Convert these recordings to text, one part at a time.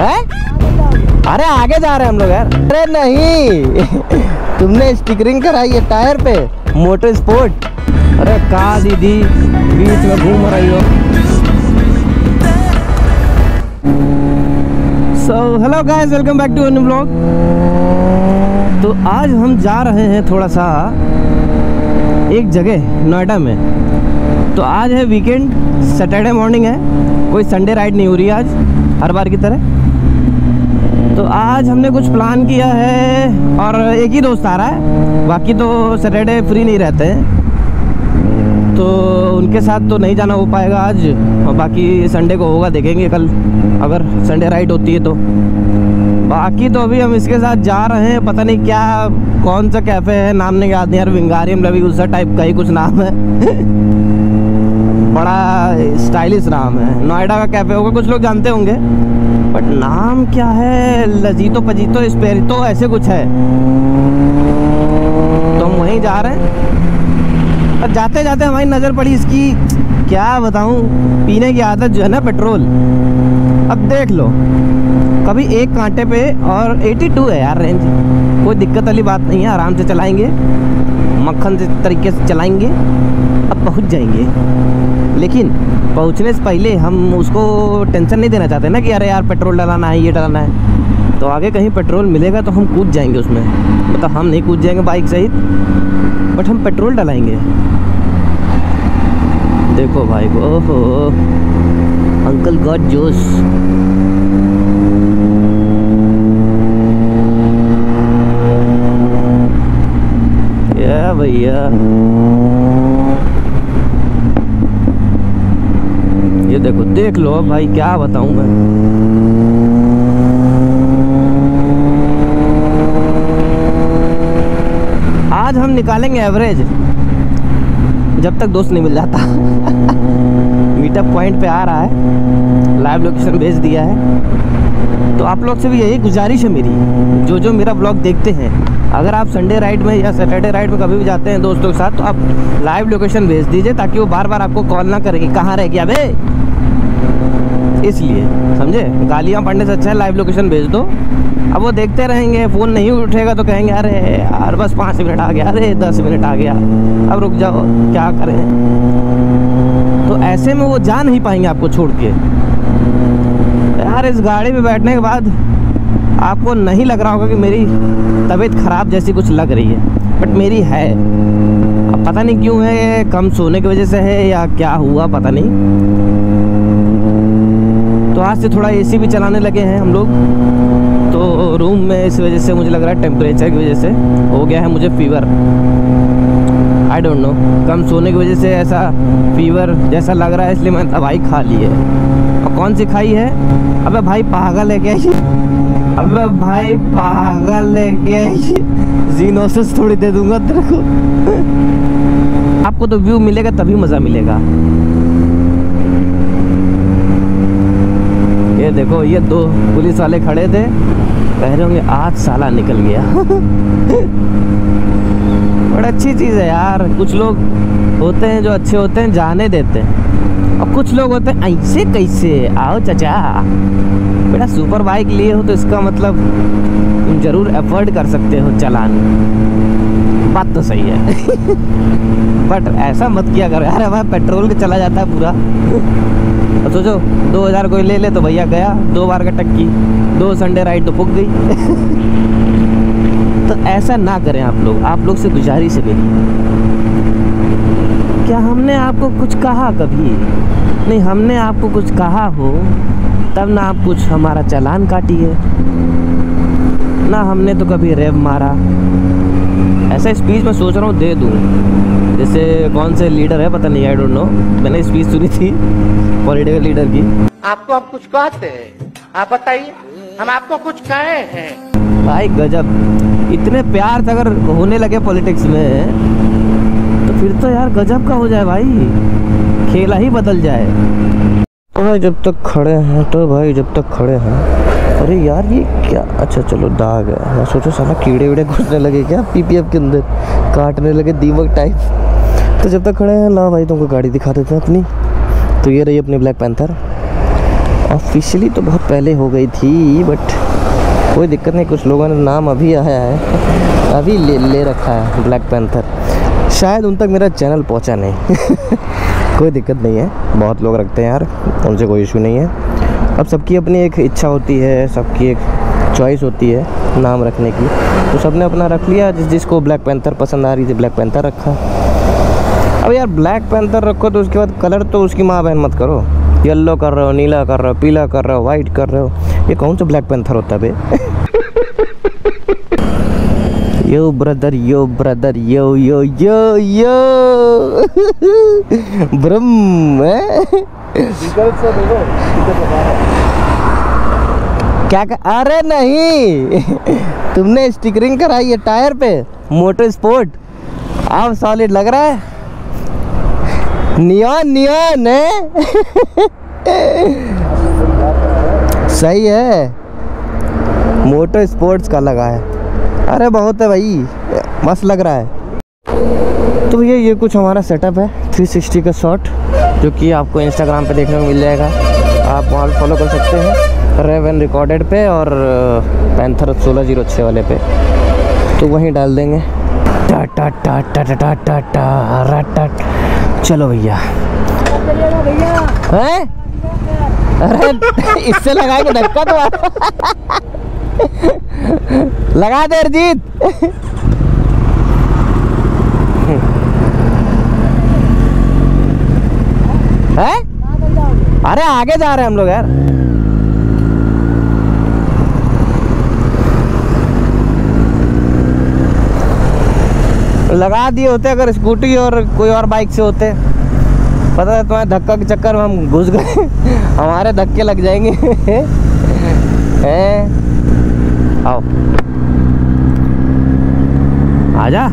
है? अरे आगे जा रहे हैं हम लोग यार। अरे नहीं। तुमने स्टिकरिंग कराई है टायर पे, मोटर स्पोर्ट। अरे कहा दीदी, बीच में घूम रही हो। So hello guys welcome back to blog तो आज हम जा रहे हैं थोड़ा सा एक जगह, नोएडा में। तो आज है वीकेंड सैटरडे मॉर्निंग है। कोई संडे राइड नहीं हो रही आज, हर बार की तरह। तो आज हमने कुछ प्लान किया है और एक ही दोस्त आ रहा है। बाकी तो सैटरडे फ्री नहीं रहते हैं। तो उनके साथ तो नहीं जाना हो पाएगा आज। और बाकी संडे को होगा, देखेंगे कल। अगर संडे राइड होती है तो। बाकी तो अभी हम इसके साथ जा रहे हैं। पता नहीं क्या, कौन सा कैफ़े है, नाम नहीं याद नहीं यार। विंगारियम रवि उस टाइप का ही कुछ नाम है। बड़ा स्टाइलिश नाम है। नोएडा का कैफ़े होगा, कुछ लोग जानते होंगे। बट नाम क्या है? लजीतो पजीतो स्पेरितो ऐसे कुछ है। तो हम वहीं जा रहे हैं? और जाते जाते हमारी नज़र पड़ी इसकी। क्या बताऊँ? पीने की आदत जो है ना पेट्रोल। अब देख लो। कभी एक कांटे पे और 82 है यार रेंज कोई दिक्कत वाली बात नहीं है, आराम से चलाएँगे। मक्खन से तरीके से चलाएँगे। पहुँच जाएँगे। लेकिन पहुँचने से पहले हम उसको टेंशन नहीं देना चाहते ना कि अरे यार पेट्रोल डलाना है, ये डलाना है। तो आगे कहीं पेट्रोल मिलेगा तो हम कूद जाएँगे उसमें। मतलब हम नहीं कूद जाएँगे बाइक सहित, बट हम पेट्रोल डलाएँगे देखो भाई, ओहो, अंकल गॉड जोश। भैया। देखो, देख लो भाई, क्या बताऊँ मैं। आज हम निकालेंगे एवरेज जब तक दोस्त नहीं मिल जाता। मीटअप पॉइंट पे आ रहा है लाइव लोकेशन भेज दिया है। तो आप लोग से भी यही गुजारिश है मेरी, जो जो मेरा ब्लॉग देखते हैं। अगर आप संडे राइड में या सैटरडे राइड में कभी भी जाते हैं दोस्तों के साथ तो आप लाइव लोकेशन भेज दीजिए, ताकि वो बार बार आपको कॉल ना करेगी कहाँ रह गया इसलिए, समझे? गालियाँ पढ़ने से अच्छा है लाइव लोकेशन भेज दो। अब वो देखते रहेंगे फ़ोन नहीं उठेगा तो कहेंगे, अरे यार, बस पाँच मिनट आ गया, अरे दस मिनट आ गया, अब रुक जाओ, क्या करें? तो ऐसे में वो जा नहीं पाएँगे आपको छोड़ के। यार, इस गाड़ी में बैठने के बाद आपको नहीं लग रहा होगा कि मेरी तबीयत ख़राब जैसी कुछ लग रही है बट मेरी है। अब पता नहीं क्यों है कम सोने की वजह से है या क्या हुआ, पता नहीं। तो आज से थोड़ा एसी भी चलाने लगे हैं हम लोग। तो रूम में इस वजह से मुझे लग रहा है टेम्परेचर की वजह से हो गया है मुझे फीवर आई डोंट नो कम सोने की वजह से ऐसा फीवर जैसा लग रहा है, इसलिए मैंने दवाई खा ली है। और कौन सी खाई है? अबे भाई पागल है क्या अबे भाई पागल है क्या जीनोसिस थोड़ी दे दूँगा तेरे को। आपको तो व्यू मिलेगा तभी मज़ा मिलेगा। ये देखो, ये दो पुलिस वाले खड़े थे। कह रहे होंगे, आज साला निकल गया। बड़ा अच्छी चीज़ है यार। कुछ लोग होते हैं जो अच्छे होते हैं, जाने देते हैं। और कुछ लोग होते हैं, ऐसे कैसे? आओ चचा। बेटा सुपर बाइक लिए हो तो इसका मतलब तुम ज़रूर अफोर्ड कर सकते हो, चलान। बात तो सही है। बट ऐसा मत किया करो यार हमारा पेट्रोल का चला जाता है पूरा। और सोचो दो हज़ार कोई ले ले तो भैया गया दो बार का टक्की दो संडे राइड तो पुग गई। तो ऐसा ना करें आप लोग आप लोग से गुजारिश है मेरी। क्या हमने आपको कुछ कहा कभी? नहीं हमने आपको कुछ कहा हो तब ना आप कुछ हमारा चालान काटिए। ना हमने तो कभी रेव मारा। ऐसा स्पीच मैं सोच रहा हूँ दे दूँ। जैसे कौन से लीडर है पता नहीं आई डोंट नो मैंने स्पीच सुनी थी पॉलिटिकल लीडर की। आपको हम कुछ कहते हैं। आप बताइए हम आपको कुछ कहे हैं। भाई गजब। इतने प्यार से अगर होने लगे पॉलिटिक्स में तो फिर तो यार गजब का हो जाए भाई। खेला ही बदल जाए। भाई जब तक खड़े हैं तो भाई जब तक खड़े हैं। अरे यार, ये क्या? अच्छा चलो, दाग है। मैं सोचो साला कीड़े वीड़े घुसने लगे क्या पीपीएफ के अंदर? काटने लगे दीमक टाइप तो जब तक खड़े हैं, ला भाई, तुमको गाड़ी दिखा देते हैं अपनी। तो ये रही अपनी ब्लैक पैंथर ऑफिशियली तो बहुत पहले हो गई थी बट कोई दिक्कत नहीं, कुछ लोगों ने नाम अभी आया है। अभी ले ले रखा है ब्लैक पैंथर शायद उन तक मेरा चैनल पहुँचा नहीं। कोई दिक्कत नहीं है, बहुत लोग रखते हैं यार, उनसे कोई इशू नहीं है। अब सबकी अपनी एक इच्छा होती है, सबकी एक चॉइस होती है नाम रखने की। तो सबने अपना रख लिया, जिस जिसको ब्लैक पैंथर पसंद आ रही थी ब्लैक पैंथर रखा। अब यार ब्लैक पैंथर रखो तो उसके बाद कलर तो उसकी माँ बहन मत करो। येल्लो कर रहे हो, नीला कर रहे हो, पीला कर रहे हो वाइट कर रहे हो। ये कौन सा ब्लैक पैंथर होता है बे? यो ब्रदर यो ब्रदर यो यो यो यो ब्रह्म है? क्या. अरे नहीं। तुमने स्टिकरिंग कराई है टायर पे, मोटर स्पोर्ट। अब सॉलिड लग रहा है। नियॉन नियॉन है सही है। मोटर स्पोर्ट्स का लगा है। अरे बहुत है भाई, मस्त लग रहा है। तो ये ये कुछ हमारा सेटअप है 360 का शॉट जो कि आपको इंस्टाग्राम पे देखने को मिल जाएगा। आप वहाँ फॉलो कर सकते हैं रेव एंड रिकॉर्डेड पे और पैंथर सोलह ज़ीरो छः वाले पे। तो वहीं डाल देंगे। टा टा टा टा टा टा टा। चलो भैया। हैं? अरे, इससे लगाएँगे धक्का तो। लगा दे अरजीत। है? अरे आगे जा रहे हैं हम लोग यार। लगा दिए होते अगर स्कूटी और कोई और बाइक से होते। पता है तुम्हारे धक्का के चक्कर में हम घुस गए। हमारे धक्के लग जाएँगे। हैं? आओ। आजा।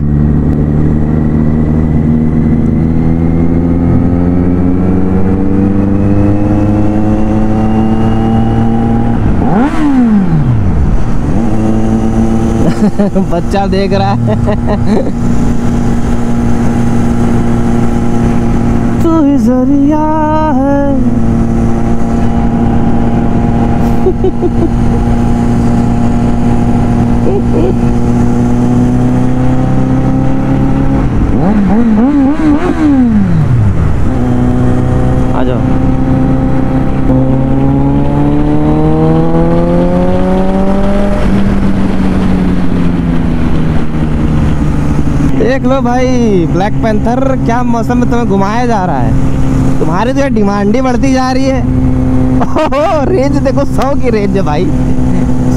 बच्चा देख रहा है। तू ही ज़रिया है। देख लो भाई ब्लैक पैंथर क्या मौसम में तुम्हें घुमाया जा रहा है? तुम्हारी तो डिमांड ही बढ़ती जा रही है। ओहो रेंज देखो, सौ की रेंज है भाई।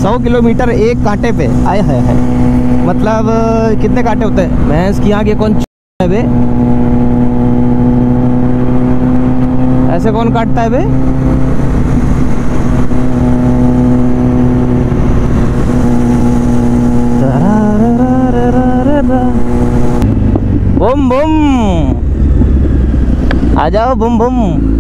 सौ किलोमीटर एक कांटे पे आए है, है। मतलब कितने कांटे होते हैं? भैंस की आगे कौन है बे? ऐसे कौन काटता है बे? बुम बुम आ जाओ बुम बुम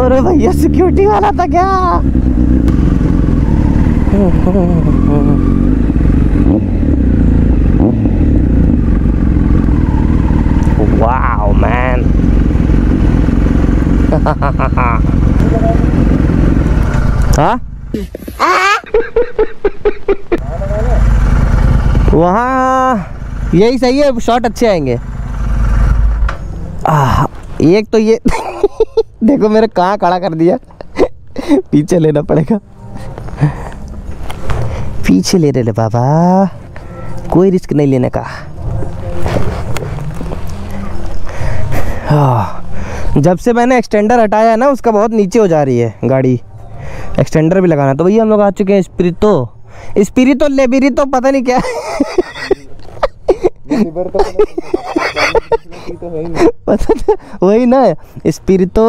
अरे भैया सिक्योरिटी वाला था क्या Wow, man. हाँ वहाँ यही सही है शॉट अच्छे आएँगे। आह, एक तो ये देखो मेरे कहाँ खड़ा कर दिया। पीछे लेना पड़ेगा। पीछे ले रहे बाबा। कोई रिस्क नहीं लेने का। हाँ। जब से मैंने एक्सटेंडर हटाया है ना, उसका बहुत नीचे हो जा रही है गाड़ी। एक्सटेंडर भी लगाना। तो भैया हम लोग आ चुके हैं स्पिरितो स्पिरितो लेबिरितो पता नहीं क्या पता था वही ना स्पिरितो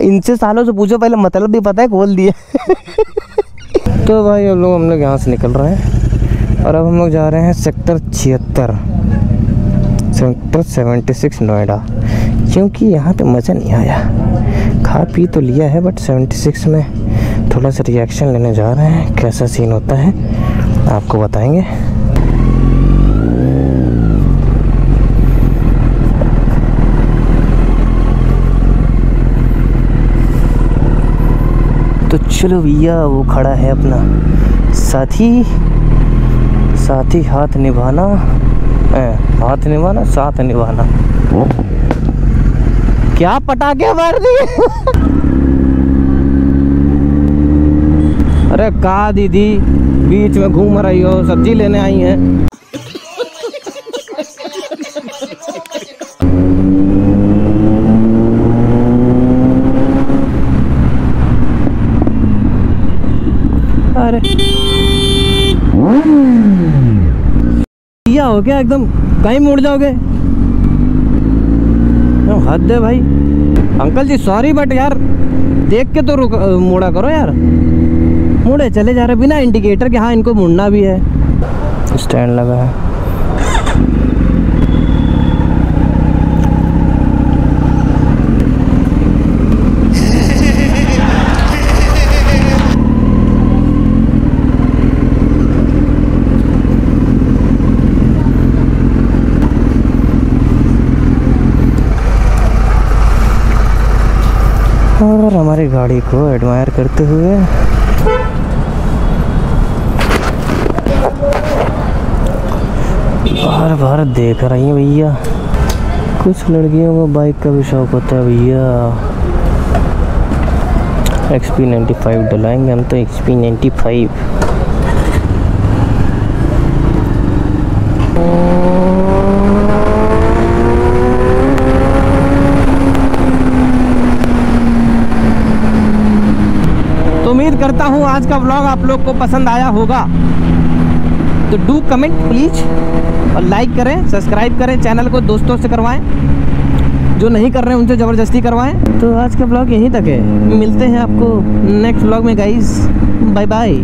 इनसे सालों से पूछो पहले मतलब भी पता है खोल दिया। तो भाई अब लोग हम लोग यहाँ से निकल रहे हैं। और अब हम लोग जा रहे हैं सेक्टर छिहत्तर। Sector seventy six Noida. क्योंकि यहाँ पे मज़ा नहीं आया। खा पी तो लिया है बट 76 में थोड़ा सा रिएक्शन लेने जा रहे हैं। कैसा सीन होता है आपको बताएँगे। तो चलो भैया वो खड़ा है अपना। साथी साथी हाथ निभाना। ए, हाथ निभाना साथ निभाना। क्या पटाखे मार दिए? अरे का दीदी बीच में घूम रही हो सब्ज़ी लेने आई हैं। अरे हो गया एकदम। कहीं मुड़ जाओगे? हद है भाई। अंकल जी सॉरी बट यार, देख के तो रुक, मुड़ा करो यार। मुड़े चले जा रहे बिना इंडिकेटर के। हाँ इनको मुड़ना भी है। स्टैंड लगा है और हमारी गाड़ी को एडमायर करते हुए। बार बार देख रही हैं भैया। कुछ लड़कियों को बाइक का भी शौक होता है भैया। एक्सपी नाइन्टी फाइव डलाएँगे हम तो एक्सपी नाइन्टी फाइव उम्मीद करता हूँ आज का ब्लॉग आप लोग को पसंद आया होगा। तो डू कमेंट प्लीज़ और लाइक करें सब्सक्राइब करें चैनल को दोस्तों से करवाएँ, जो नहीं कर रहे हैं उनसे ज़बरदस्ती करवाएँ। तो आज का ब्लॉग यहीं तक है। मिलते हैं आपको नेक्स्ट ब्लॉग में गाइज़ बाय बाय